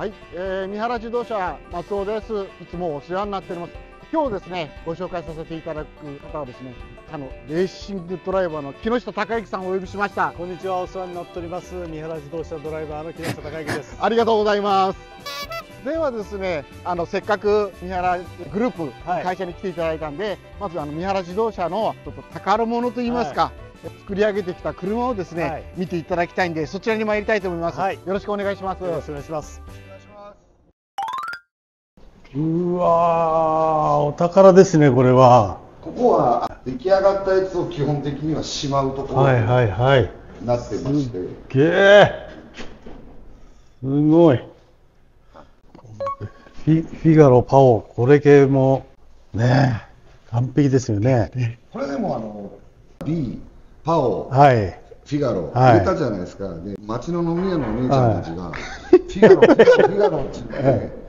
はい、えー、三原自動車松尾です。いつもお世話になっております。今日ですね、ご紹介させていただく方はですね、あのレーシングドライバーの木下孝之さんをお呼びしました。こんにちは、お世話になっております。三原自動車ドライバーの木下孝之です。ありがとうございます。ではですね、あのせっかく三原グループ、はい会社に来ていただいたんで、まずあの三原自動車のちょっと宝物といいますか、作り上げてきた車をですね、はい見ていただきたいんで、そちらに参りたいと思います。はいよろしくお願いします。よろしくお願いします。うわー、お宝ですね、これは。ここは出来上がったやつを基本的にはしまうところにはいはいはい。なってまして、げえ。すごい。フィフィガロ、パオ、これ系も、ねえ、完璧ですよね。これでもあの B、パオ、はい。フィガロ、はい入れたじゃないですか、で町の飲み屋のお姉ちゃんたちが、フィガロ、フィガロ、フィガロって言って、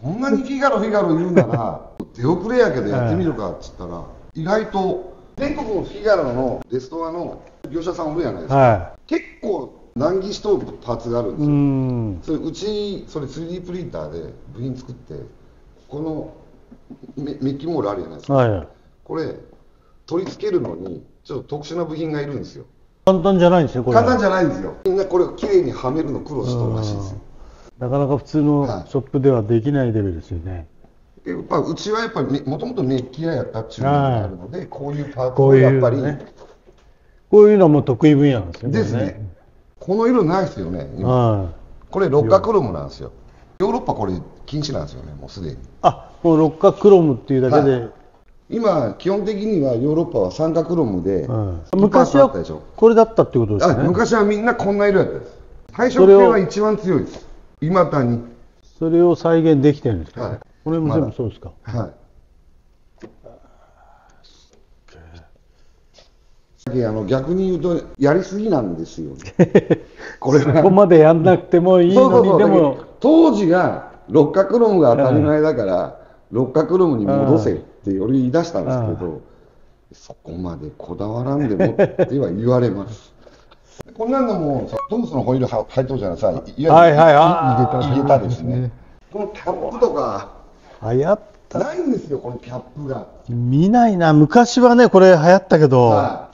そんなにフィガロ、フィガロ言うなら、手遅れやけどやってみるかって言ったら、意外と全国のフィガロのレストアの業者さんおるじゃないですか、は結構難儀しとるパーツがあるんですよ。ん。それうちそれ 3D プリンターで部品作ってこのメメッキモールあるじゃないですかはい。これ取り付けるのにちょっと特殊な部品がいるんですよ簡単じゃないんですよ、これ。簡単じゃないんですよみんなこれをきれいにはめるの苦労しとるらしいですよなかなか普通のはい。ショップではできないレベルですよね。でやっぱうちはやっぱりもともとメッキ屋やったっていうのがあるのでこういうパーツこういうをやっぱり、ね。こういうのはもう得意分野なんですよですね。この色ないですよねこれ六角クロムなんですよ。ヨーロッパこれ禁止なんですよねもうすでに。あ、この六角クロムっていうだけで、はい。今基本的にはヨーロッパは三角クロムで、うん一般昔はこれだったってことですあね。昔はみんなこんな色やったです。配色系は一番強いです今田に。それを再現できてるんですか、はい。これも全部そうですか？はい。あの逆に言うとやりすぎなんですよ これここまでやんなくてもいいのに、でも。ど、当時が六角クロムが当たり前だから、六角クロムに戻せって俺言い出したんですけど、そこまでこだわらんでもっては言われます。こんなのもさトムスのホイールは入っとるじゃないさ、いわゆるはいはいあー入れたですね。このキャップとか流行った。ないんですよ、このキャップが。見ないな。昔はね、これ流行ったけど、は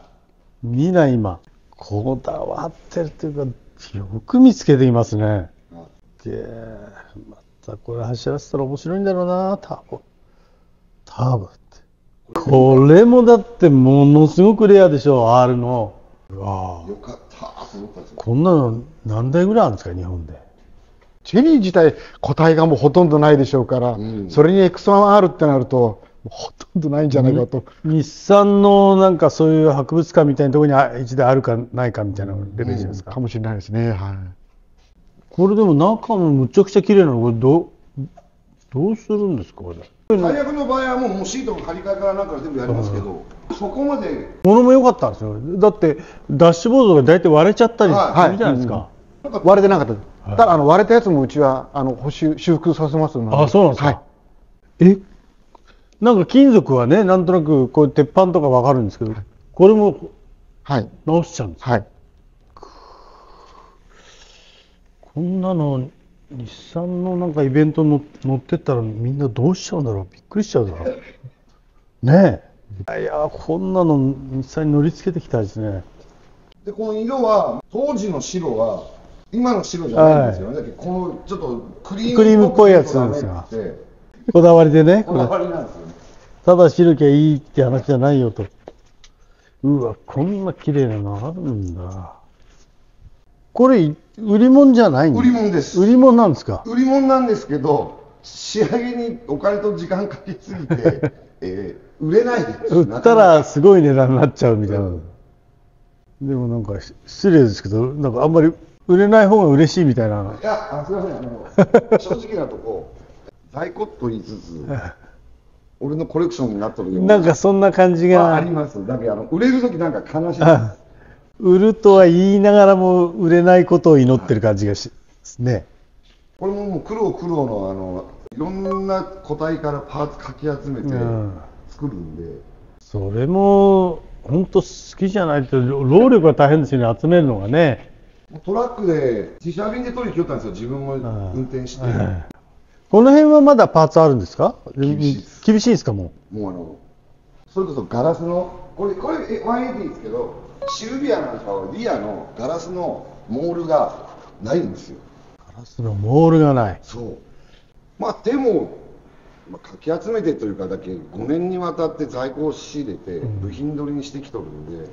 見ない今。こだわってるっていうか、よく見つけていますね。いで、またこれ走らせたら面白いんだろうな、ターボ。ターボって。これもだってものすごくレアでしょ、R の。うわぁよかった。こんなの何台ぐらいあるんですか、日本で。チェリー自体個体がもうほとんどないでしょうから、うん。それに X1R ってなるとほとんどないんじゃないかと、日産のなんかそういう博物館みたいなところにあ一台あるかないかみたいなレベルじゃないですか。かもしれないですね。はい。これでも中もむちゃくちゃ綺麗なの、これどう、どうするんですか、これ。最悪の場合はもうもうシートの張り替えからなんか全部やりますけど、そこまで。物も良かったんですよ。だって、ダッシュボードが大体割れちゃったりはい。するじゃないですか。割れてなかった。です、ただあの割れたやつもうちはあの補修修復させますので。あ、そうなんですか。はい。え？なんか金属はね、なんとなくこう鉄板とかわかるんですけど、これもはい。直しちゃうんですか？はい。こんなの、日産のなんかイベントの乗ってったらみんなどうしちゃうんだろう。びっくりしちゃうだろう。ねえ。いや、こんなの日産に乗り付けてきたですね。でこの色は当時の白は今の白じゃないんですよね、だけどこのちょっとクリームクリームっぽいやつなんですよよこだわりでね。こだわりなんですよねただ白きゃいいって話じゃないよと。うわ、こんな綺麗なのあるんだ。これ、売り物じゃないんだ売り物です売り物なんですか？売り物なんですけど仕上げにお金と時間かけすぎて、えー売れないです売ったらすごい値段になっちゃうみたいな。でもなんかし失礼ですけど、なんかあんまり売れない方が嬉しいみたいな。いやあすみませんあの 正直なとこ在庫と言いつつ 俺のコレクションになっとるようなんかそんな感じがああり。ますだけどあの売れる時なんか悲しいですあ 売るとは言いながらも売れないことを祈ってる感じがしね。これももう苦労苦労のあのいろんな個体からパーツかき集めてうん。作るんで、それも本当好きじゃないと労力が大変ですよね集めるのがね。トラックで自社便で取りに来よったんですよ自分も運転して、ええこの辺はまだパーツあるんですか？厳しいです。厳しいですかももうあのそれこそガラスのこれこれえ180ですけどシルビアなんかはリアのガラスのモールがないんですよ。うガラスのモールがない。そうまあでも、まあ、かき集めてというかだけ5年にわたって在庫を仕入れて部品取りにしてきとるんで、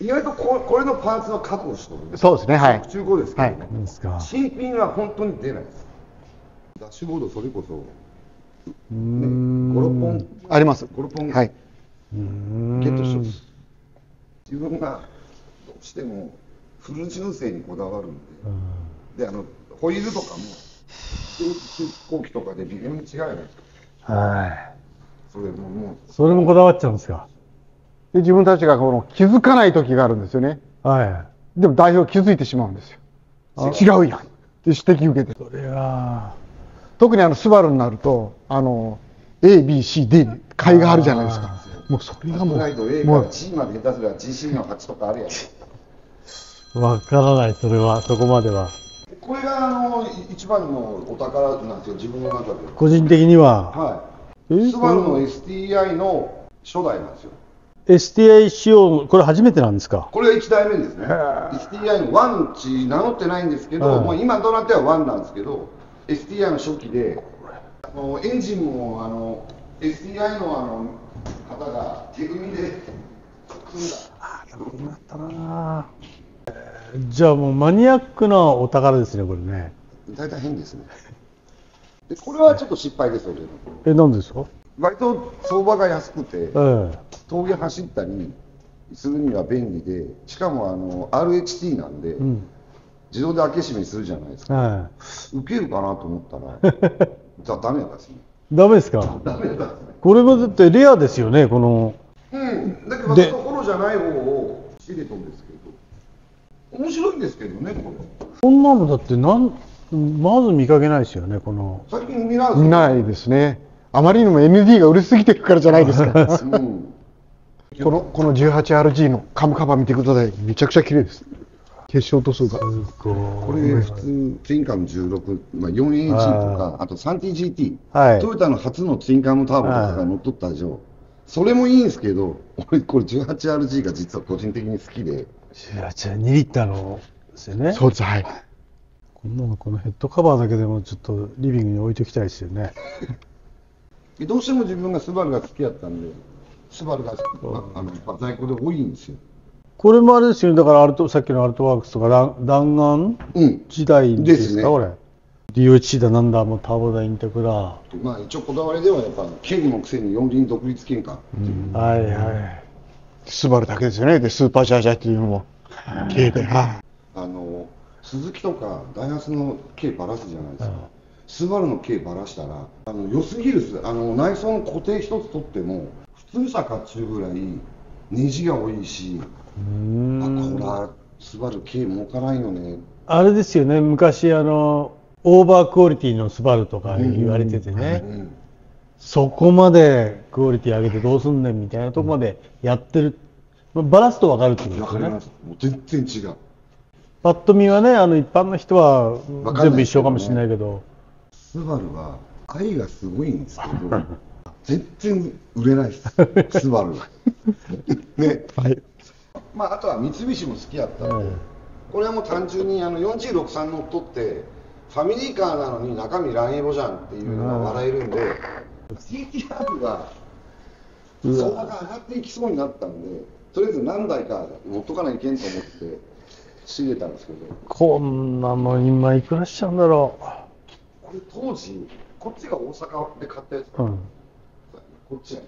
意外とここれのパーツは確保しとるんですそうですねはい。中古ですけどね、はい新品は本当に出ないです。ダッシュボードそれこそ、ね、うーん。56本あります。56本はい。ゲットしてます。自分がどうしてもフル純正にこだわるんで、であのホイールとかも飛行機とかで微妙に違うじゃないですか。はい。それももそれもこだわっちゃう。んですかで自分たちがこの気づかない時があるんですよね。はでも代表気づいてしまうんですよ。違うやんって指摘受けて。いそれは。特にあのスバルになるとあの ABCD に階があるじゃないですか。もうそれうがもう A もう。G まで下手すりゃ GC の8とかあるやん。わからないそれは。そこまではこれがあのい一番のお宝なんですよ自分の中で。個人的には。はい。スバルの STI の初代なんですよ。STI 仕様これ初めてなんですか？これが1代目ですね。STI の1ち名乗ってないんですけど、はいまあ、今となっては1なんですけど STI の初期であのエンジンもあの STI のあの方が手組みで組んだ。なったなえーじゃあもうマニアックなお宝ですねこれね。大体変ですね。でこれはちょっと失敗です俺の。え何ですか？割と相場が安くてええ。峠走ったりするには便利でしかもあの RHT なんで、うん。自動で開け閉めするじゃないですか。は受けるかなと思ったら じゃあダメだですね。いダメですか？ダメだね。これもだってレアですよねこの。うん。だけどで私の頃じゃない方を仕入れとんですけど面白いんですけどねこれこんなのだってなんまず見かけないですよねこの。最近見らずないですね。あまりにも ND が売れすぎてるからじゃないですか。う。んこのこの 18RG のカムカバー見てくださいめちゃくちゃ綺麗です。結晶度数が。これ普通ツインカム16、まあ、4AG とかあと 3TGT、はい。トヨタの初のツインカムターボとかが乗っとったでしょ、それもいいんですけど俺これ 18RG が実は個人的に好きで。18 2リッターのですよね。そうですはい。こんなのこのヘッドカバーだけでもちょっとリビングに置いときたいですよね。で どうしても自分がスバルが好きやったんでスバルが、まあ、あの在庫で多いんですよ。これもあれですよね。だからアルトさっきのアルトワークスとか弾弾丸うん。時代ですかですね。これ。DOHC だなんだもうターボだインテグラ。まあ一応こだわりではやっぱ軽のくせに四輪独立喧嘩っていう、はいはいスバルだけですよね。でスーパーチャージャーっていうのも。軽ではいあの鈴木とかダイハツの軽バラすじゃないですか、スバルの軽バラしたらあの良すぎるっす。あの内装の固定一つ取っても普通車かっちゅうぐらいネジが多いしうーん。あこれはスバル軽儲かないよね。あれですよね。昔あのオーバークオリティのスバルとか言われててね、うんそこまでクオリティ上げてどうすんねんみたいなとこまでやってる、まあバラすと分かるってことですよねわかります。もう全然違う。パッと見はねあの一般の人は全部一緒かもしれないけど。スバルは愛がすごいんですけど 全然売れないです。スバル ね。はい。まああとは三菱も好きやったんで、これはもう単純にあの463乗っとってファミリーカーなのに中身ランエロじゃんっていうのが笑えるんで、CTR が相場が上がっていきそうになったんでとりあえず何台か持っとかないけんと思って仕入れたんですけど。こんなの今いくらしちゃうんだろこれ当時こっちが大阪で買ったやつ、う、うん、こっちや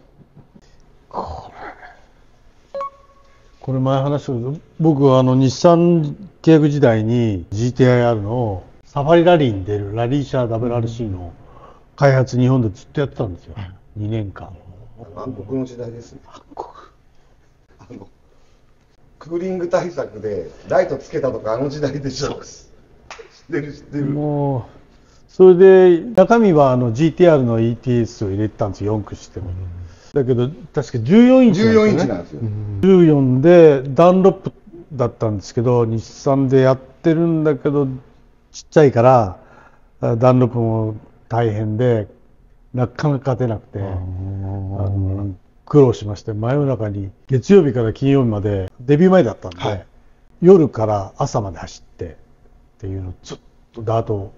これ前話したけど僕はあの日産契約時代に GTIR のサファリラリーに出るラリーシャー WRC の開発日本でずっとやってたんですよ、2年間。暗黒の時代ですね。あのクーリング対策でライトつけたとかあの時代でしょ知ってる知ってる。もうそれで中身はあの GTR の ETS を入れてたんですよ。4駆しても、だけど確か14インチなんですよ、ね、14インチなんですよ、14でダンロップだったんですけど日産でやっってるんだけどちっちゃいからあダンロップも大変でなかなか勝てなくて苦労しまして真夜中に月曜日から金曜日までデビュー前だったんで、はい。夜から朝まで走ってっていうのをずっとダートを。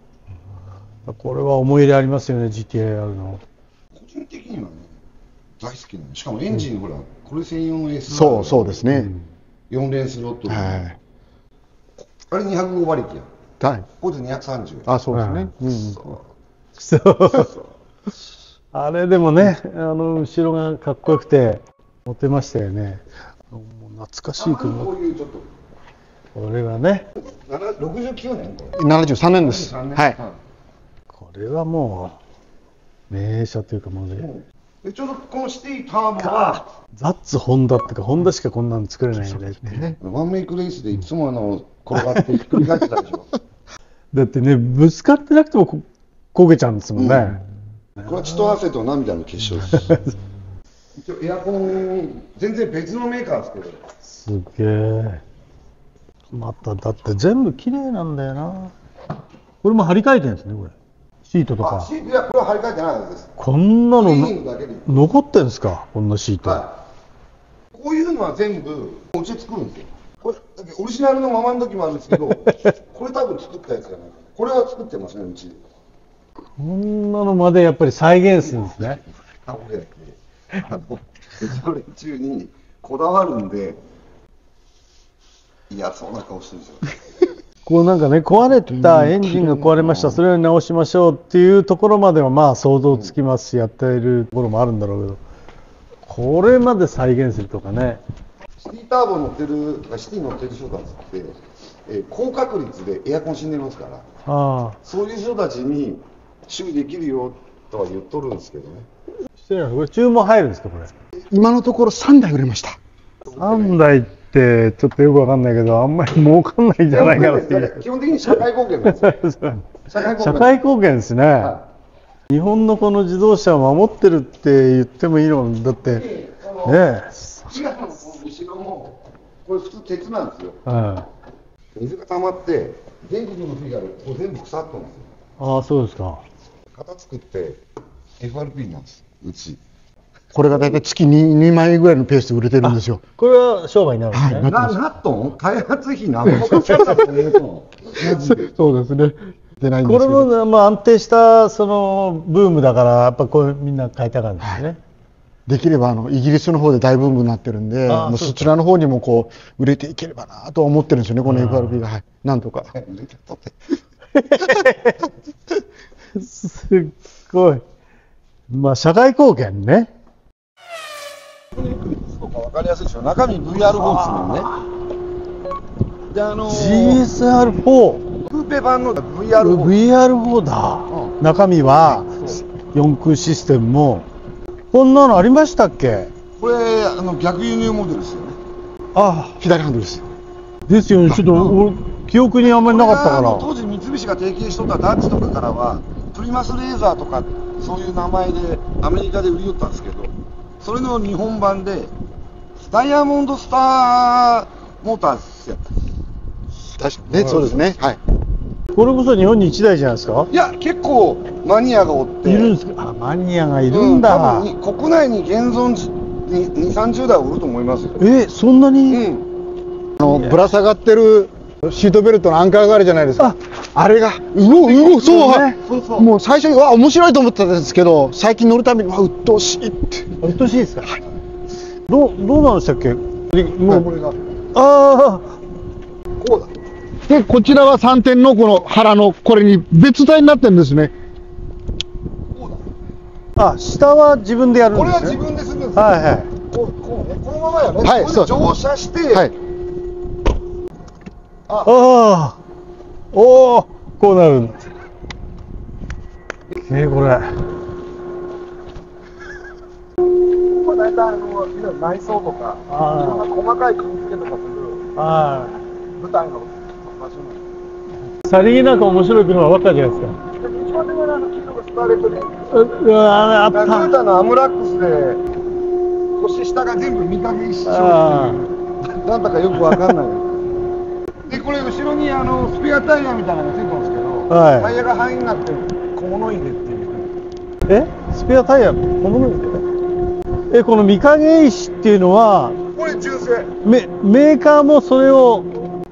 これは思い入れありますよね GTR の。個人的にはね、大好きなの。しかもエンジン、ほら、これ専用の S そうそうですね、4連スロットル、はい。あれ205馬力や。ん。はい。これで230。あそうですね、はい。うんそうあれでもねあの後ろがかっこよくてモテましたよね。もう懐かしい車。ういうちょっと、これはね7 69年。これ。73年です。73年はい。これはもう名車というかもうね。でちょうどこのシティターボは、ザッツホンダっていうかホンダしかこんなの作れないよねね。ワンメイクレースでいつもあの、転がってひっくり返ってたでしょ。だってねぶつかってなくてもこ焦げちゃうんですもんね、これは血と汗と涙の結晶です。一応エアコン、全然別のメーカーですけど、すげえまただって全部綺麗なんだよなこれも張り替えてるんですねこれシートとあ、かシートいや、これは張り替えてないです。こんなの。残ってんですか？こんなシート、はい。こういうのは全部、うちで作るんですよ。これ、オリジナルのままの時もあるんですけど、これ多分作ったやつじゃないかな。これは作ってますね、うちで。こんなのまでやっぱり再現するんですねあ、の、うちの連中にこだわるんで、いや、そんな顔してるんですよ。こうなんかね壊れたエンジンが壊れましたそれを直しましょうっていうところまではまあ想像つきますしやっているところもあるんだろうけどこれまで再現するとかねシティターボ乗ってる、シティ乗ってる人たちって、えー高確率でエアコン死んでますから、あそういう人たちに修理できるよとは言っとるんですけどね。これ注文入るんですかこれ？今のところ3台売れました3台ってちょっとよくわかんないけどあんまり儲かんないんじゃないかなっていう基本的に社会貢献なんですよ。社会貢献ですね、は日本のこの自動車を守ってるって言ってもいいのだってねえ、滋賀のこの後ろも、これ普通鉄なんですよ。は水が溜まって、全国の全部腐っとんですよ。い、ああそうですか型作って FRP なんです、うち。これが大体月 2, 2枚ぐらいのペースで売れてるんですよ。これは商売になるんですね、はい。な、なっとん？開発費何ぼかかっ そうですね。出ないんでこれすけど。も、まあ、安定したそのブームだからやっぱこうみんな買いたがるんですね、できればあのイギリスの方で大ブームになってるんでもうそうそちらの方にもこう売れていければなとは思ってるんですよねこの FRP が。はい。なんとか すっごい。まあ社会貢献ね。そうかりやすいでしょ。中身 VR4 ですもんね。で、あのー、GSR4 クーペ版の VR4。VR4 だ、中身は四駆システムもこんなのありましたっけ？これ、あの、逆輸入モデルですよね。あ。左ハンドルですですよね。ちょっと俺記憶にあんまりなかったか当時三菱が提携しとったダッチとかからは、プリマスレーザーとか、そういう名前でアメリカで売り寄ったんですけど、それの日本版で、ダイヤモンドスターモーターズやった。確かにねそうですねはいらこれこそ日本に1台じゃないですか？いや、結構マニアがおって。いるんですか？あマニアがいるうんだ、多分に国内に現存じに2、30台おると思いますよ。えそんなに、うん。あのぶら下がってるシートベルトのアンカーがあるじゃないですか。あれが動く動くそうはねそうそう。もう最初にわ面白いと思ってたんですけど最近乗るたびにわ鬱陶しいって。うっとうしいですか、どうどうなんでしたっけ？もう、これが、あこうだ。でこちらは3点のこの腹のこれに別体になってるんですね。ああ下は自分でやるんですね。これは自分でするんですよ。はいはい。こうこうね、このままやね。はい乗車して、はいああおおこうなる。えー、これ。まあ、大体あの、内装とか、いろんな細かい組み付けとかするは舞台の場所なんでいさりげなく面白い車ばっかりじゃないですか一番上があの、黄色がスターレットで、ううわあトヨあっタのアムラックスで、腰下が全部見かけ一緒。なんだかよくわかんない。ににあのスペアタイヤみたいなのがついてますけど、はい。タイヤが範囲になって小物入れっていう。え？スペアタイヤ、このものでえ、この御影石っていうのは、これ純正。メメーカーもそれを、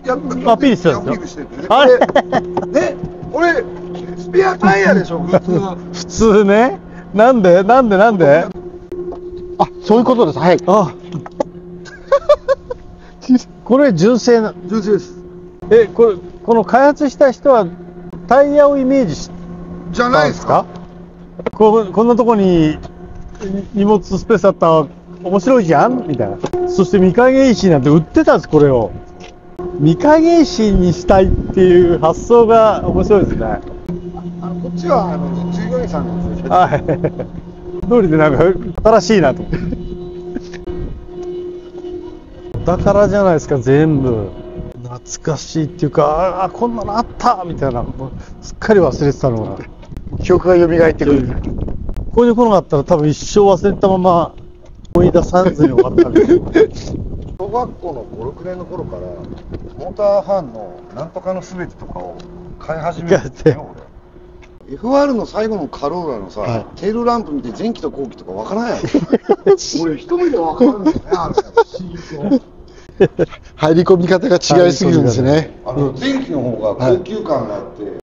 やっアピールしてるんですよ。アピールしててねあれ？これねこれスペアタイヤでしょ普通。普通ね。なんで？なんで？なんで？あ、そういうことです。はい。あ。これ純正な、純正ですえ、これ、この開発した人はタイヤをイメージしじゃたなんいですすかこうこんなとこに荷物スペースあったら面白いじゃん？みたいな。そして御影石なんて売ってたんです、これを。御影石にしたいっていう発想が面白いですね。あのこっちはあの従業員さんなんですよはい。通りでなんか新しいなと。だからじゃないですか、全部。懐かしいっていうか、ああ、こんなのあったみたいな、もうすっかり忘れてたのが。記憶が蘇ってくる。ここに来なかったら多分一生忘れたまま思い出さずに終わったんですよ。小学校の56年の頃からモーターファンのなんとかのすべてとかを買い始めたんですよ俺 FR の最後のカローラのさ、はいテールランプ見て前期と後期とかわからんやろ 俺一目でわかるんですよねあれ不思議と入り込み方が違いすぎるんですね。あの前期の方が高級感があって、